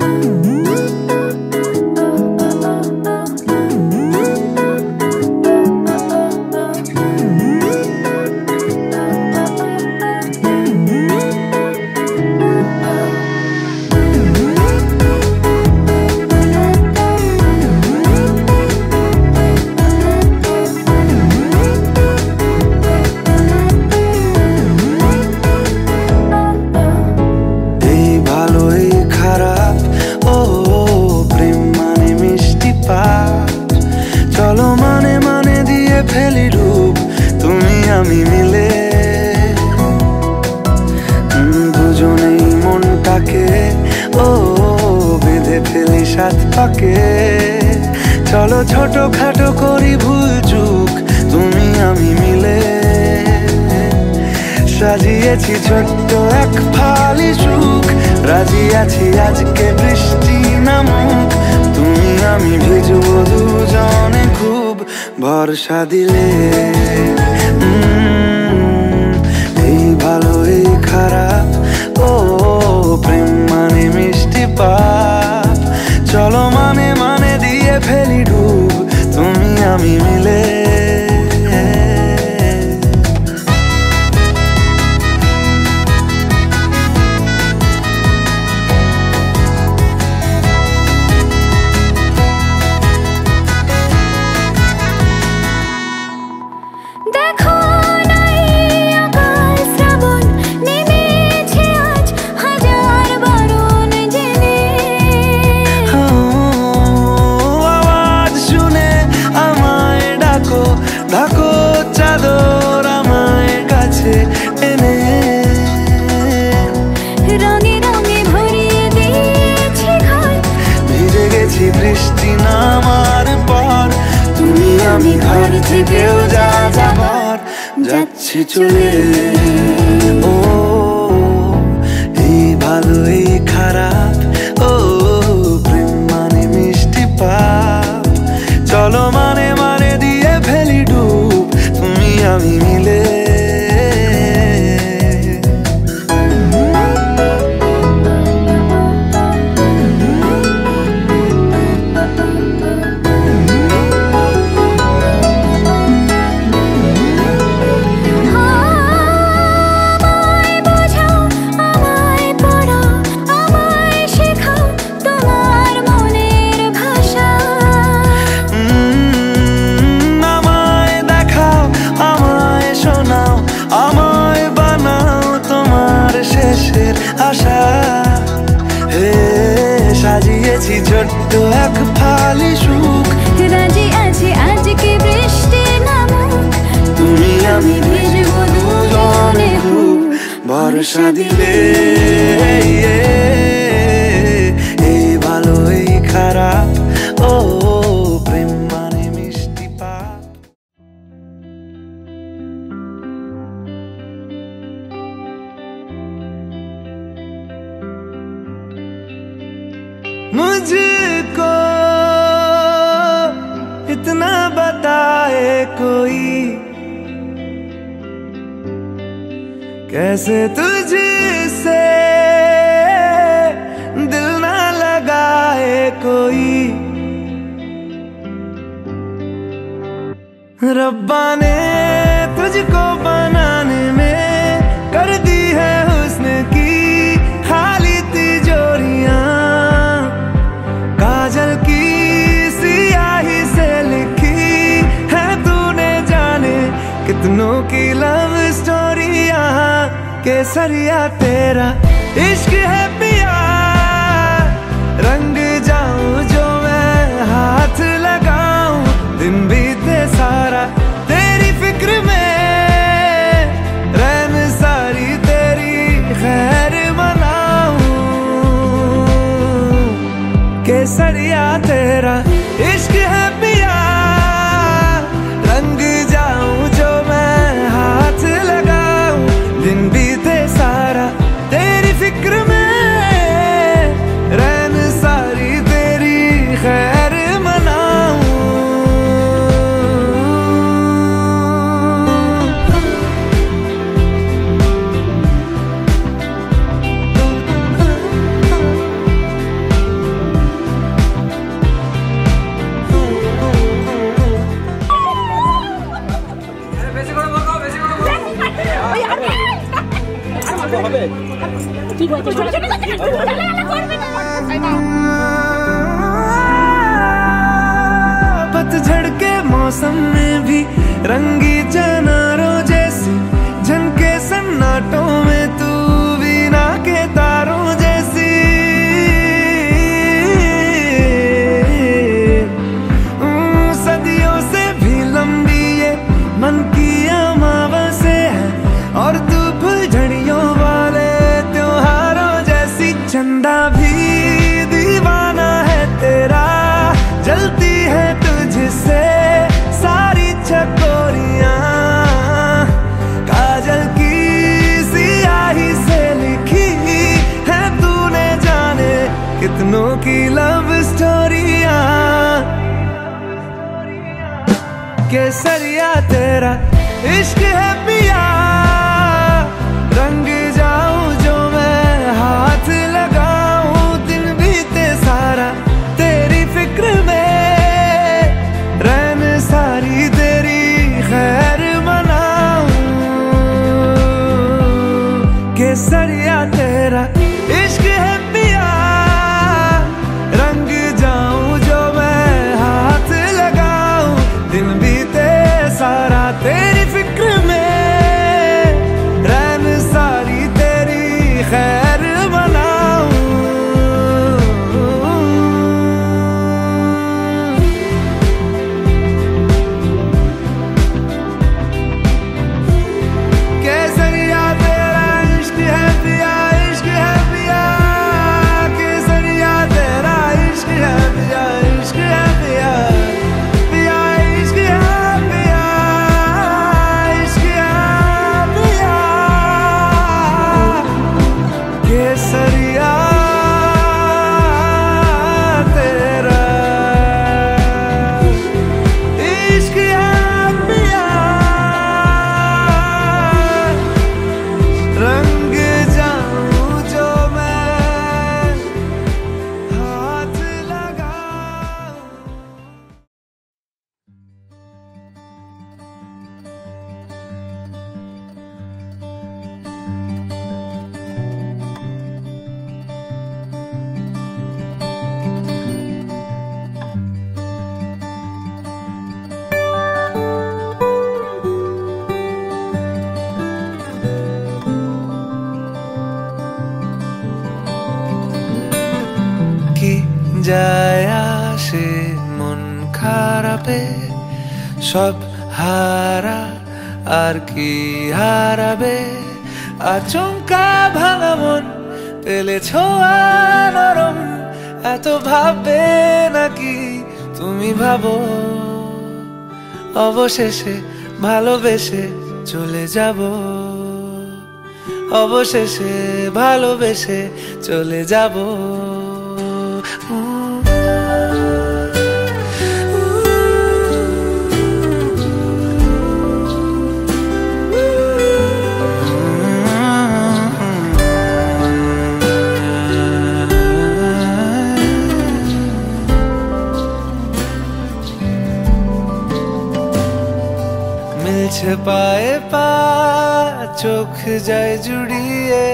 Música दिल सरिया तेरा इश्क है पिया रंग जाऊँ जो मैं हाथ लगाऊँ दिन भी मौसम में भी रंगी चनारों जैसे झनके सन्नाटों में इश्क है হারা আর কি হারাবে? আচমকা ভাঙা মন পেলে ছোঁয়া নরম, এত ভাববে নাকি তুমি ভাবো? অবশেষে ভালোবেসে চলে যাব। অবশেষে ভালোবেসে চলে যাব। মিলছে পায়ে পা, চোখ যায় জুড়িয়ে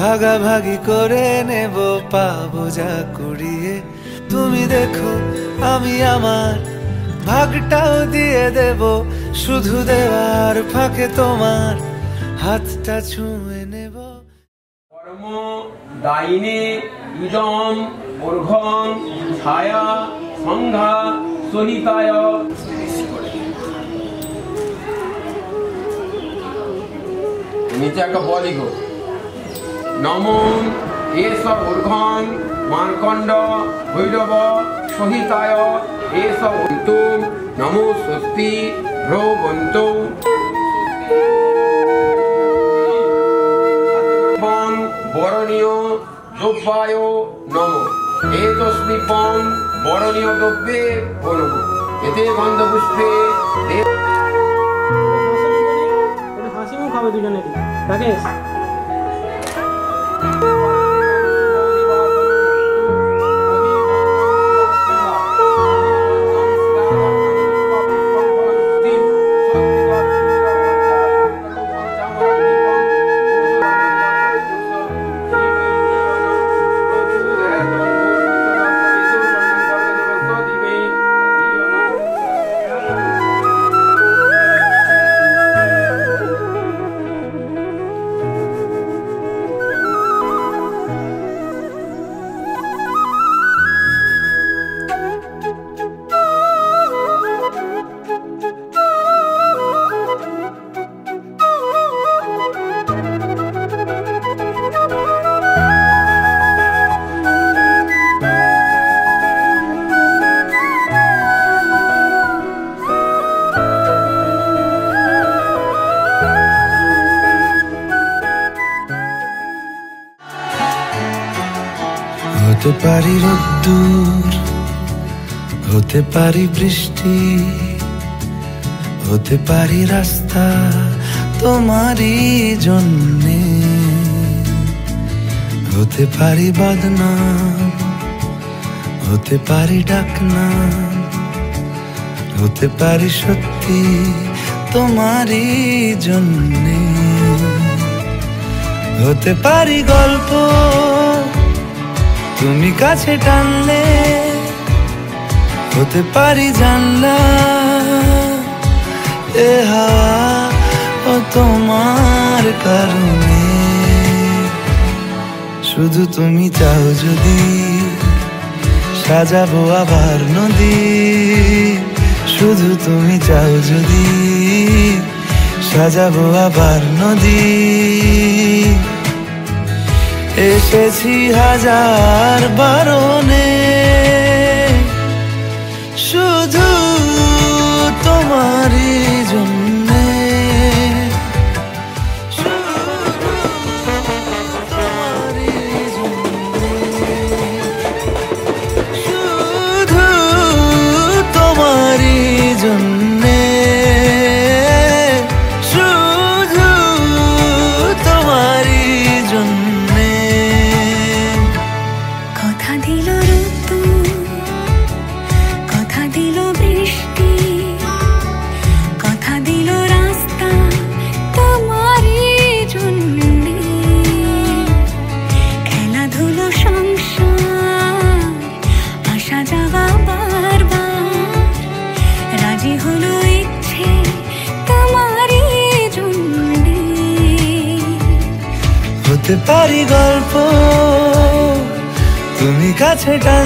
ভাগাভাগি করে নেব পা বোঝা কুড়িয়ে। তুমি দেখো, আমি আমার ভাগটাও দিয়ে দেব, শুধু দেওয়ার ফাঁকে তোমার হাতটা ছুঁয়ে নেব। কর্ম, দায়িনে ইদম ঊর্ধ্বং ছায়া, সংঘা, সহিতায়। নিচে একটা ব লিখো। নম এস ঊর্ধ্বং মার্কণ্ড ভৈরব সহিতায় এস অন্তু নমো স্বস্তি ভ্রবন্ত। বরণীয় বরণীয় হাসি মুখ হবে দুজনেরই। Paga isso. রাকেশ পারি রোদ্দুর, হতে পারি বৃষ্টি, হতে পারি রাস্তা তোমারই জন্যে। হতে পারি বদনাম, হতে পারি ডাকনাম, হতে পারি সত্যি তোমারই জন্যে। হতে পারি গল্প তুমি কাছে টানলে হতে পারি জানলা। এ হাওয়া ও তোমার কারণে। শুধু তুমি চাও যদি সাজাবো আবার নদী। শুধু তুমি চাও যদি সাজাবো আবার নদী। এসেছি হাজার বারণে। তুমি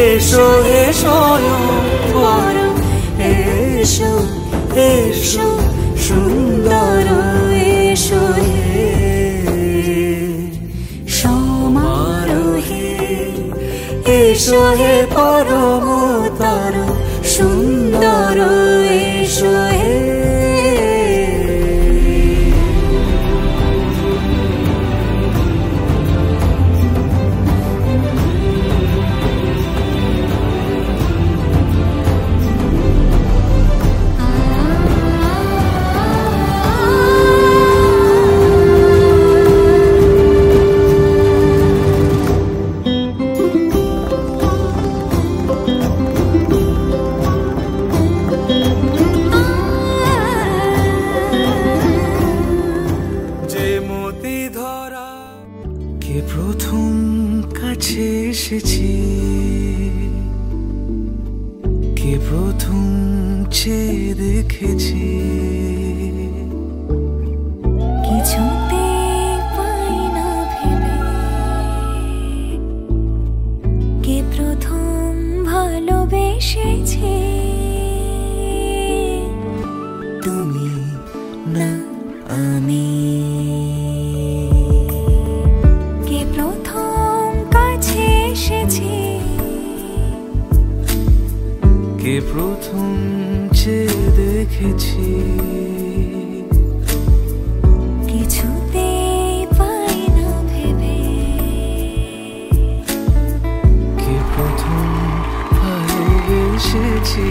এসো এসো এসো এসো সুন্দর এসো সমারোহে এসো হে পরমো আমি কে প্রথম কাছে এসেছি? কে প্রথম যে দেখেছি? কিছুতেই পাই না ভেবে। কে প্রথম ভালোবেসেছি?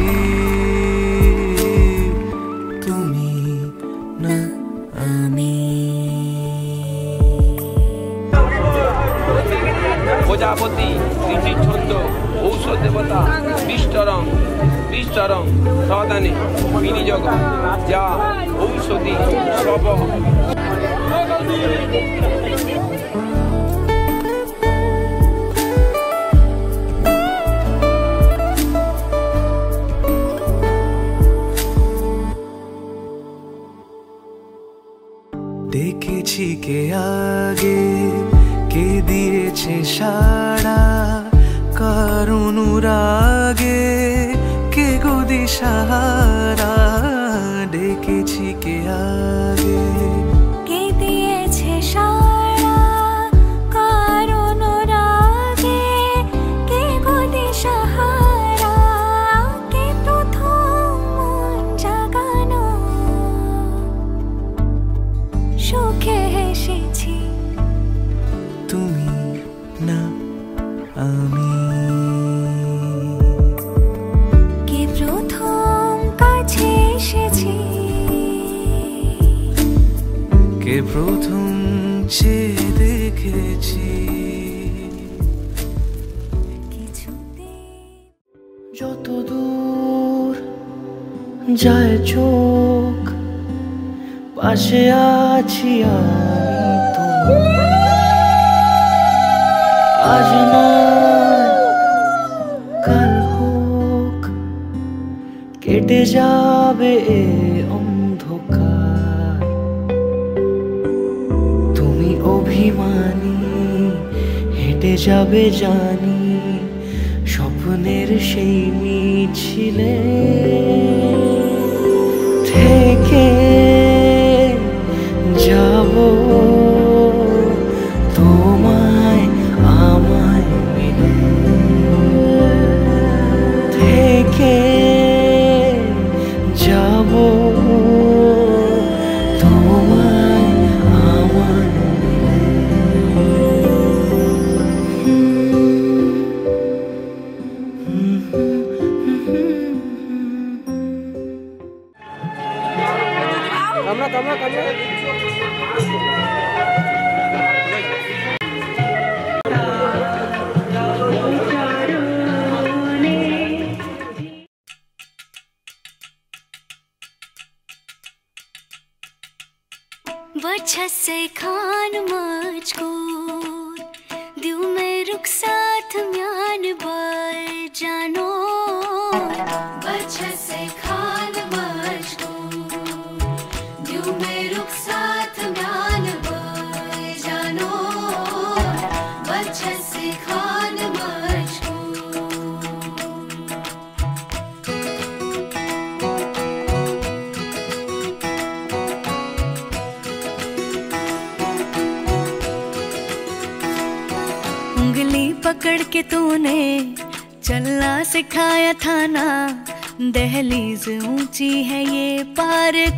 সরস্বতী দুটি ছন্দ ঔষধ দেবতা বিষ্টরং বিষ্টরং সদানে, বিনিযোগ, যা ঔষধি সব দেখেছি কে আগে, কে দিয়েছে সার? love you. पे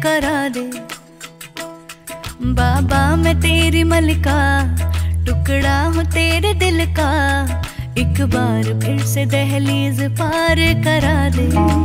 करा दे। बाबा, मैं तेरी मलिका, टुकड़ा हूँ तेरे दिल का। एक बार फिर से दहलीज पार करा दे।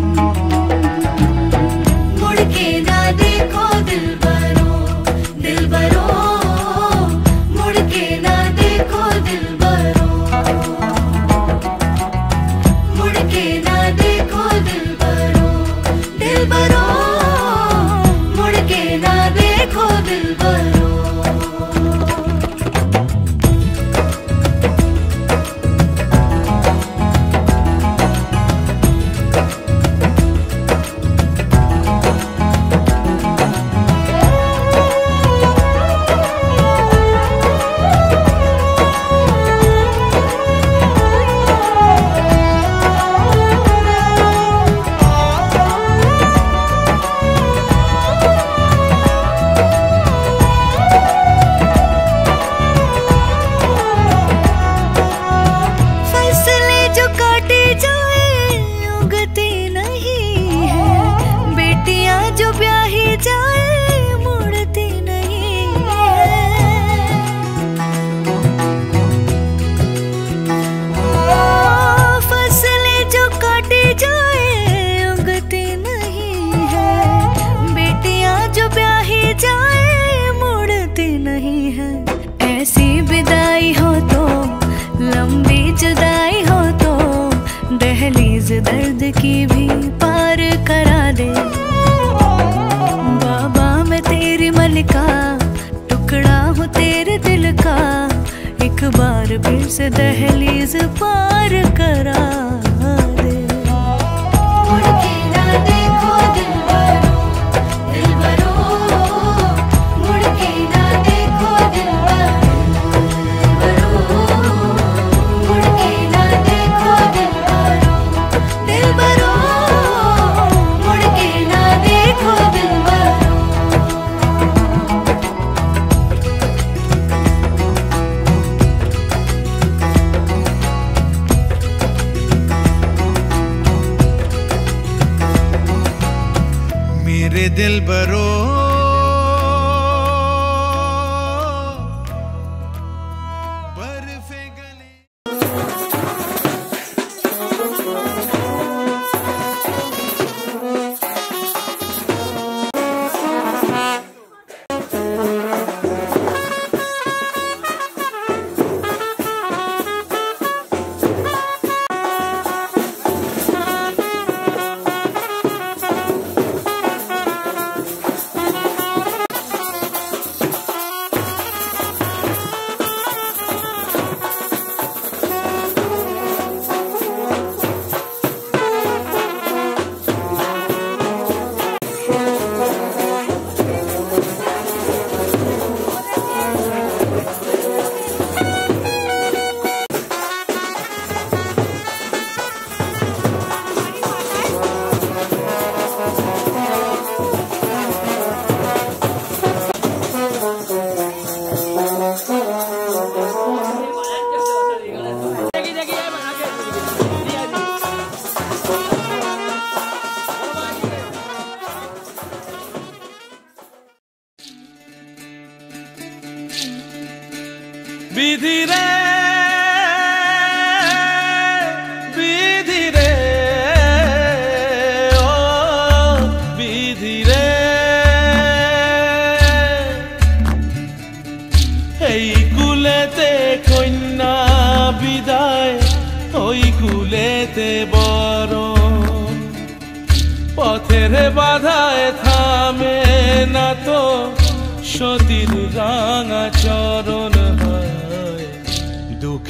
लंबी जुदाई हो तो दहलीज दर्द की भी पार करा दे। बाबा, मैं तेरी मलिका टुकड़ा हूँ तेरे दिल का। एक बार फिर से दहलीज पार करा।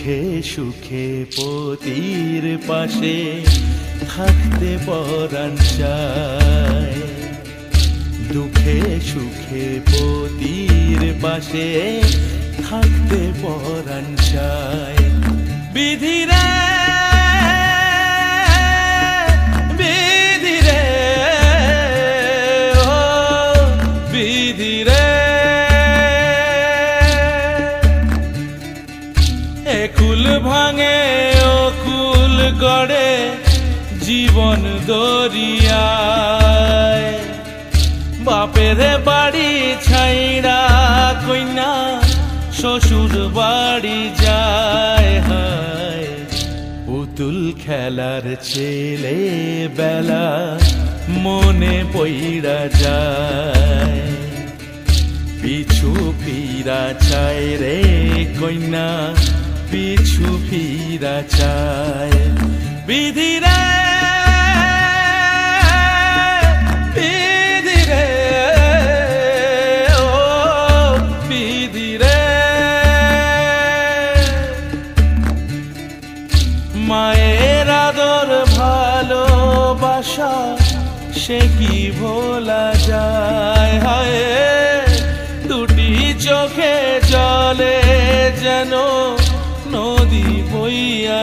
দুঃখে সুখে পতির পাশে থাকতে পরাণ চায় দুঃখে সুখে পতির পাশে থাকতে পরাণ চায় বিধিরা দরিয়ায়। বাপের বাড়ি ছাইড়া কইনা, শ্বশুর বাড়ি যায় হায়। পুতুল খেলার ছেলে বেলা মনে পইরা যায়। পিছু ফিরা চায় রে কইনা, পিছু ফিরা চায়। বিধি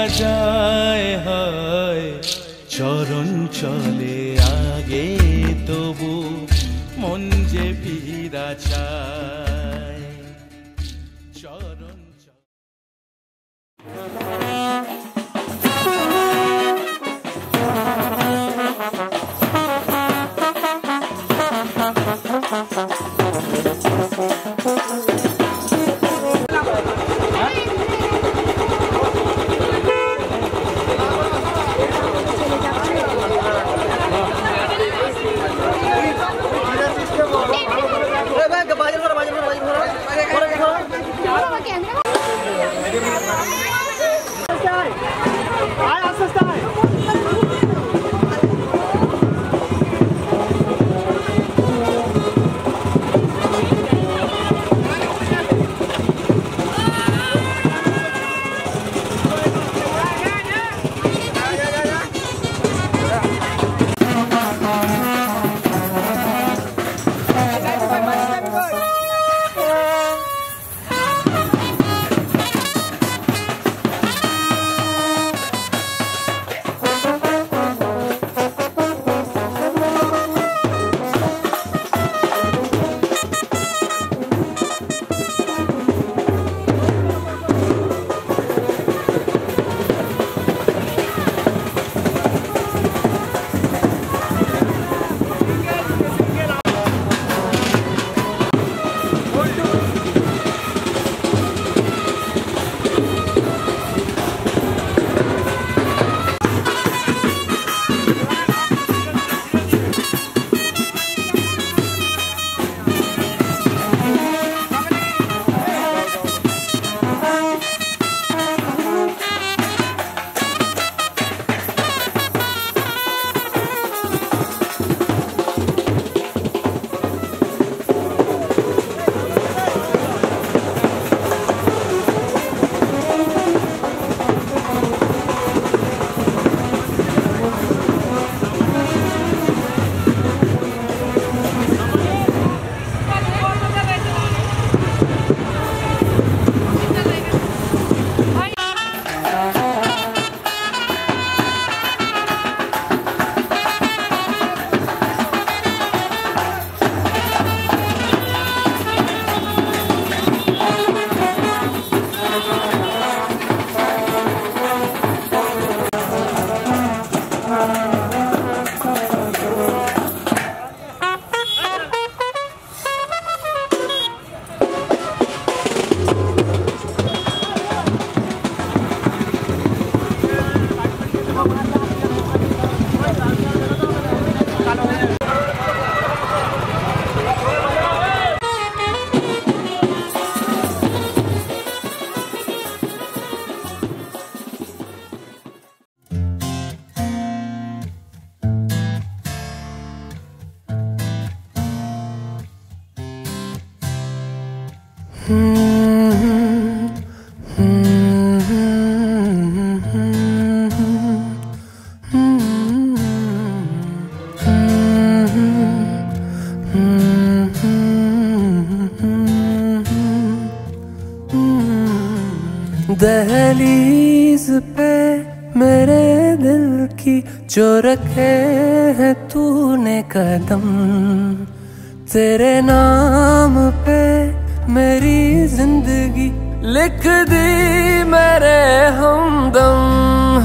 राजा दहलीज पे मेरे दिल की जो रखे है तूने कदम, तेरे नाम पे मेरी ज़िंदगी लिख दी मेरे हमदम।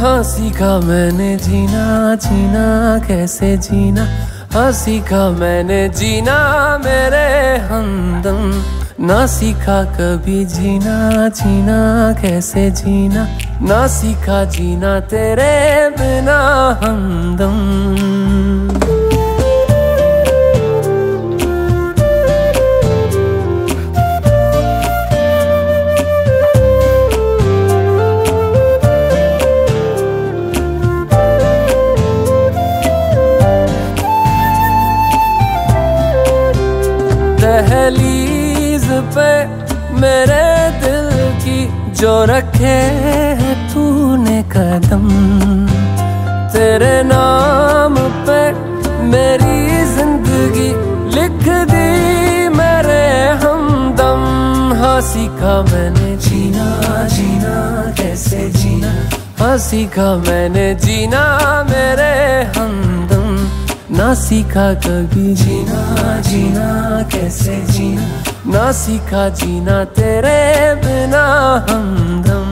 हाँ सीखा मैंने जीना जीना कैसे जीना? हाँ सीखा मैंने जीना मेरे हमदम। ना सीखा कभी जीना जीना कैसे जीना? ना सीखा जीना तेरे बिना हमदम पे मेरे दिल की जो रखे तूने कदम। तेरे नाम पे मेरी ज़िंदगी लिख दी, मेरे हमदम। हाँ सीखा मैंने जीना जीना, कैसे जीना। हाँ सीखा मैंने जीना, मेरे हमदम। ना सीखा कभी। जीना जीना, कैसे जीना। ना सीखा जीना तेरे बिना हमदम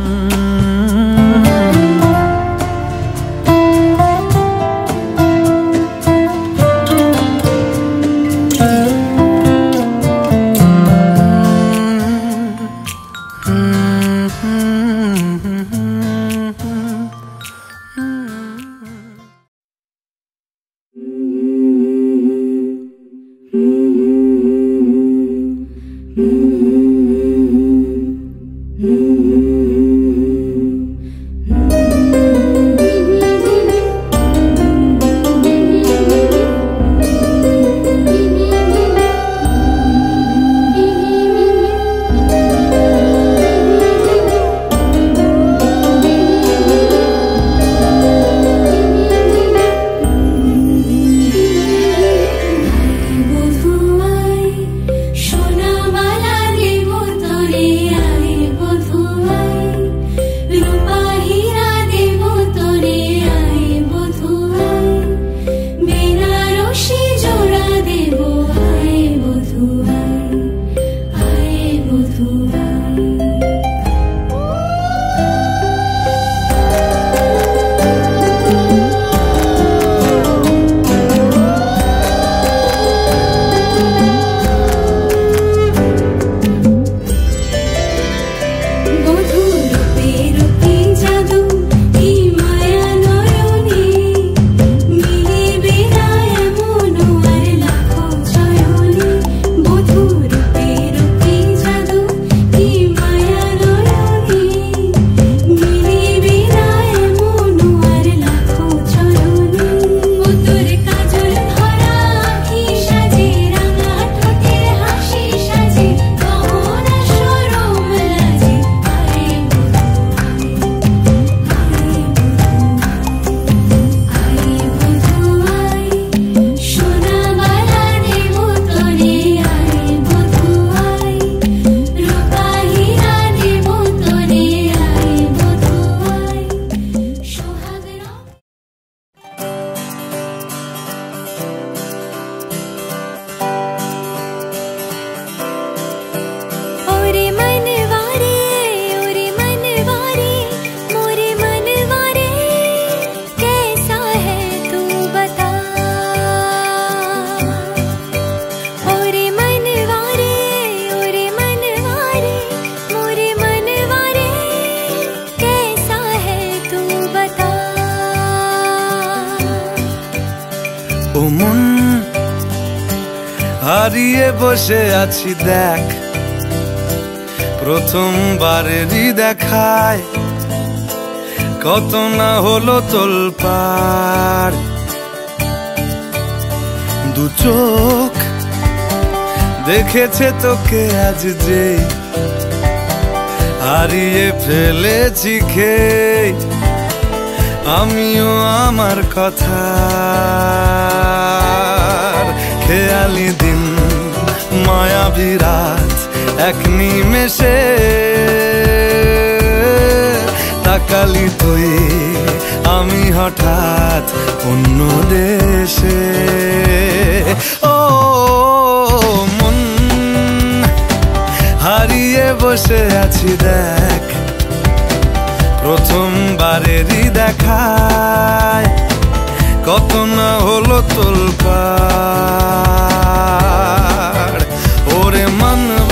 আছি দেখ। প্রথমবারেরই দেখায় কত না হলো তোলপাড় দু চোখ দেখেছে তোকে আজ যে হারিয়ে ফেলেছি খেয়ে। আমিও আমার কথা। খেয়ালি দিন মায়া বিরাট এক নিমেষে। তাকালি তুই, আমি হঠাৎ অন্য দেশে। ও, মন হারিয়ে বসে আছি দেখ। প্রথম বারেরই দেখায় কত না হলো তোলপাড় ওরে মন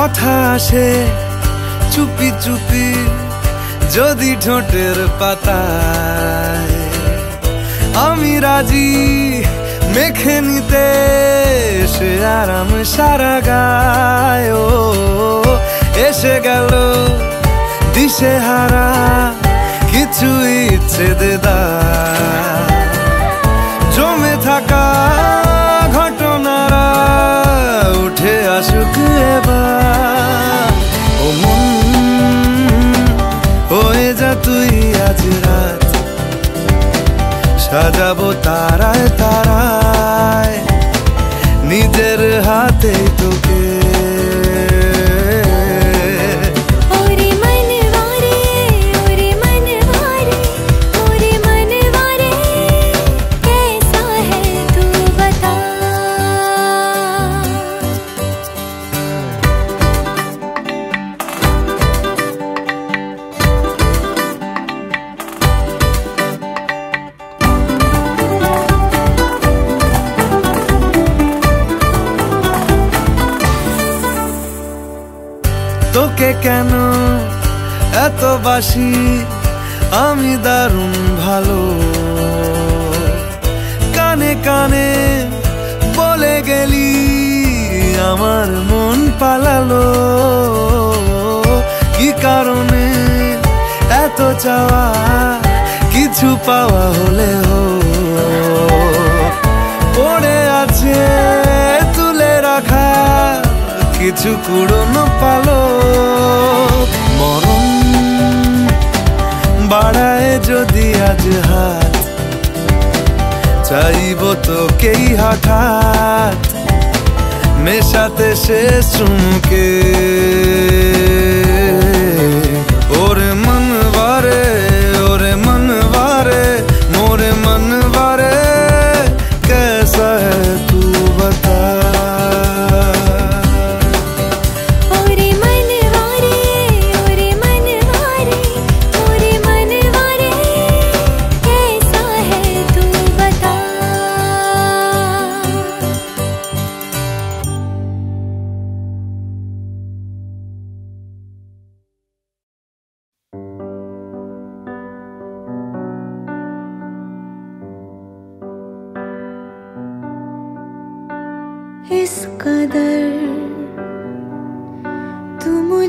কথা আসে চুপি চুপি যদি ঠোঁটের পাতায়। আমি রাজি মেখে নিতে, সে আরাম সারা গায়। ও, এসে গেল দিশে হারা কিছু ইচ্ছে দেদা জমে থাকা উঠে আসুক এবার। ও মন হয়ে যা তুই আজ রাত। সাজাবো তারায় তারায় এত বাসি আমি দারুণ ভালো। কানে কানে বলে গেলি, আমার মন পালালো। কি কারণে এত চাওয়া, কিছু পাওয়া হলেও? পড়ে আছে তুলে রাখা কিছু কুড়নো পালো। মরণ বাড়ায় যদি আজ হাত চাইব তোকেই হঠাৎ মেশাতে সে চুমকে। ওরে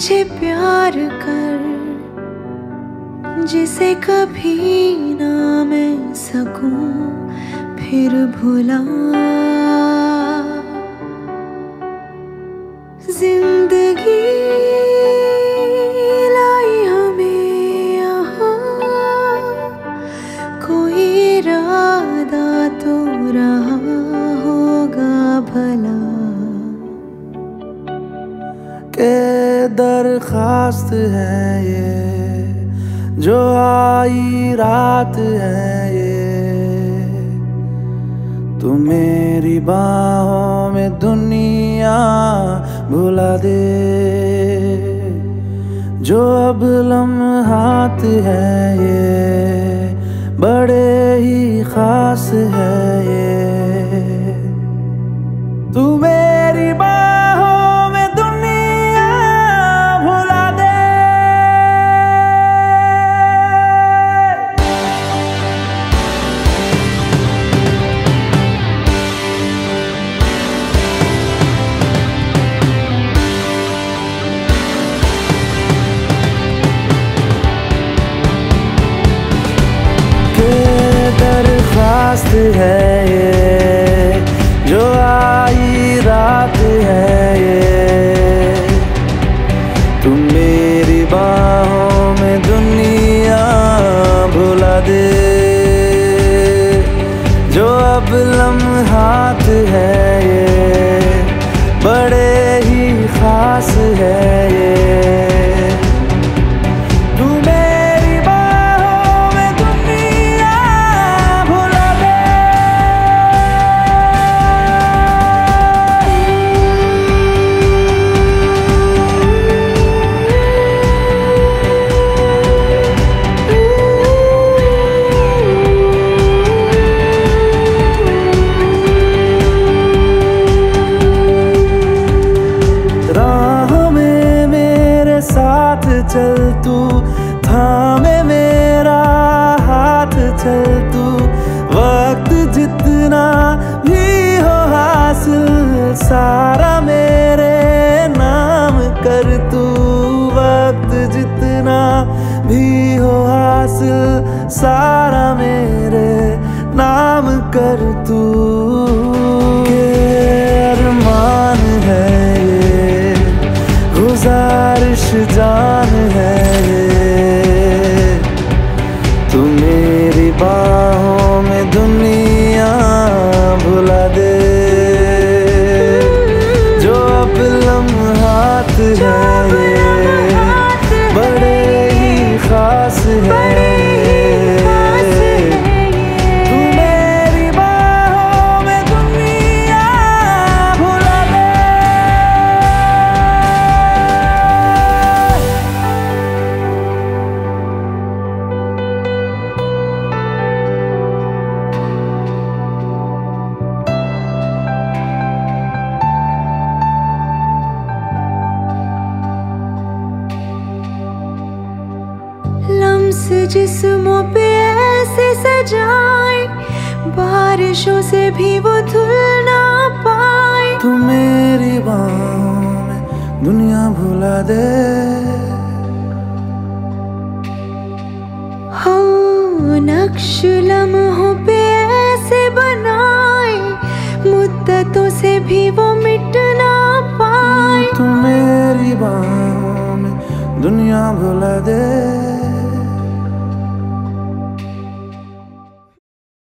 मुझे प्यार कर जिसे कभी ना मैं सकूँ फिर भुला। दरखास्त है ये, जो आई रात है ये। तू मेरी बाहों में दुनिया भुला दे। जो अब लम्हात है ये, बड़े ही खास है ये। गुजारिश जान है।